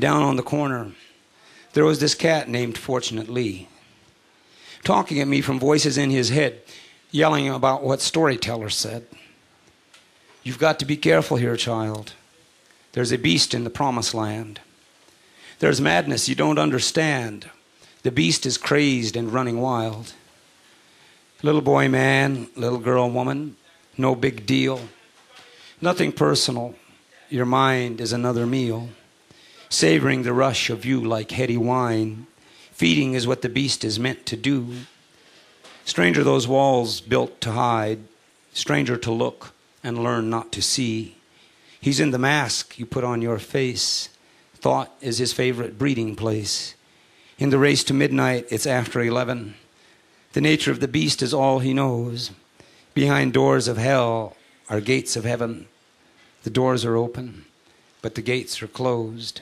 down on the corner, there was this cat named Fortunate Lee, talking at me from voices in his head, yelling about what storytellers said. You've got to be careful here, child. There's a beast in the promised land. There's madness you don't understand. The beast is crazed and running wild. Little boy, man, little girl, woman, no big deal. Nothing personal. Your mind is another meal. Savoring the rush of you like heady wine. Feeding is what the beast is meant to do. Stranger those walls built to hide. Stranger to look and learn not to see. He's in the mask you put on your face. Thought is his favorite breeding place. In the race to midnight, it's after 11. The nature of the beast is all he knows. Behind doors of hell are gates of heaven. The doors are open, but the gates are closed.